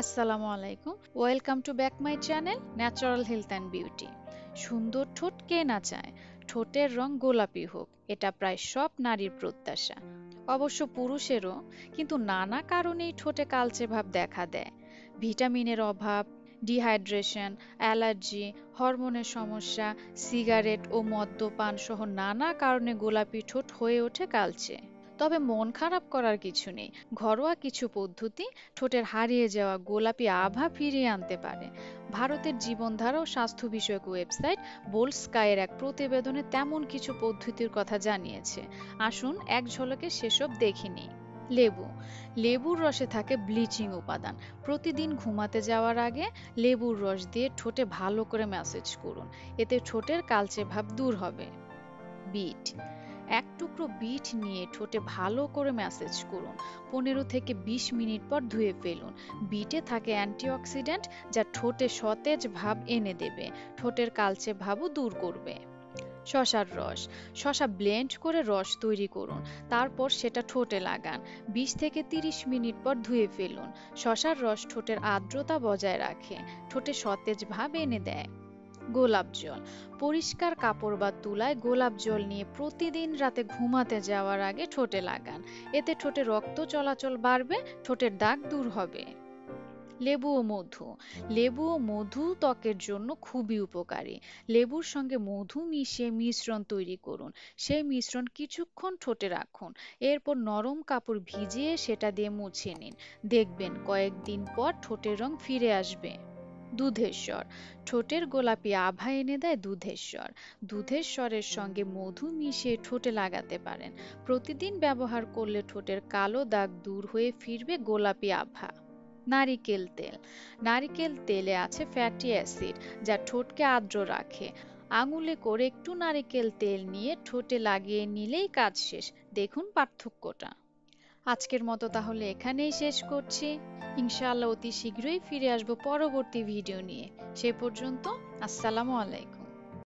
আসসালামু আলাইকুম। Welcome to back my channel natural health and beauty সুন্দর ঠোঁট কে না চায়? ঠোঁটের রং গোলাপি হোক, এটা প্রায় সব নারীর প্রত্যাশা। অবশ্য পুরুষেরও, কিন্তু নানা কারণেই ঠোঁটে কালচে ভাব দেখা দেয়। ভিটামিনের অভাব, ডিহাইড্রেশন, অ্যালার্জি, হরমোনের সমস্যা, সিগারেট ও মদ্যপান সহ নানা কারণে গোলাপি ঠোঁট হয়ে ওঠে কালচে। তবে মন খারাপ করার কিছু নেই। ঘরোয়া কিছু পদ্ধতি ঠোঁটের হারিয়ে যাওয়া গোলাপি আভা ফিরিয়ে আনতে পারে। ভারতের জীবনধারা ও স্বাস্থ্য বিষয়ক ওয়েবসাইট বোল্ড স্কাইয়ের এক প্রতিবেদনে তেমন কিছু পদ্ধতির কথা জানিয়েছে। আসুন এক ঝলকে সেসব দেখে নিই। লেবু। লেবুর রসে থাকে ব্লিচিং উপাদান। প্রতিদিন ঘুমাতে যাওয়ার আগে লেবুর রস দিয়ে ঠোঁটে ভালো করে ম্যাসেজ করুন। এতে ঠোঁটের কালচে ভাব দূর হবে। বিট। এক টুকরো বিট নিয়ে ঠোঁটে ভালো করে ম্যাসেজ করুন। পনেরো থেকে বিশ মিনিট পর ধুয়ে ফেলুন। বিটে থাকে অ্যান্টিঅক্সিডেন্ট যা ঠোঁটে সতেজ ভাব এনে দেবে। ঠোঁটের কালচে ভাবও দূর করবে। শশার রস। শশা ব্লেন্ড করে রস তৈরি করুন। তারপর সেটা ঠোঁটে লাগান। বিশ থেকে তিরিশ মিনিট পর ধুয়ে ফেলুন। শশার রস ঠোঁটের আর্দ্রতা বজায় রাখে। ঠোঁটে সতেজ ভাব এনে দেয়। গোলাপ জল। পরিষ্কার কাপড় বা তুলায় গোলাপ জল নিয়ে প্রতিদিন রাতে ঘুমাতে যাওয়ার আগে ঠোঁটে লাগান। এতে ঠোঁটে রক্ত চলাচল বাড়বে, ঠোঁটের দাগ দূর হবে। লেবু ও মধু। লেবু ও মধু ত্বকের জন্য খুবই উপকারী। লেবুর সঙ্গে মধু মিশিয়ে মিশ্রণ তৈরি করুন। সেই মিশ্রণ কিছুক্ষণ ঠোঁটে রাখুন। এরপর নরম কাপড় ভিজিয়ে সেটা দিয়ে মুছে নিন। দেখবেন কয়েকদিন পর ঠোঁটের রং ফিরে আসবে। দুধের স্বর ঠোঁটের গোলাপি আভা এনে দেয় দুধের স্বরের সঙ্গে মধু মিশিয়ে ঠোঁটে লাগাতে পারেন। প্রতিদিন ব্যবহার করলে ঠোঁটের কালো দাগ দূর হয়ে ফিরবে গোলাপি আভা। নারিকেল তেল। নারিকেল তেলে আছে ফ্যাটি অ্যাসিড যা ঠোঁটকে আর্দ্র রাখে। আঙুলে করে একটু নারিকেল তেল নিয়ে ঠোঁটে লাগিয়ে নিলেই কাজ শেষ। দেখুন পার্থক্যটা। আজকের মতো তাহলে এখানেই শেষ করছি। ইনশাআল্লাহ অতি শীঘ্রই ফিরে আসব পরবর্তী ভিডিও নিয়ে। সে পর্যন্ত, আসসালামু আলাইকুম।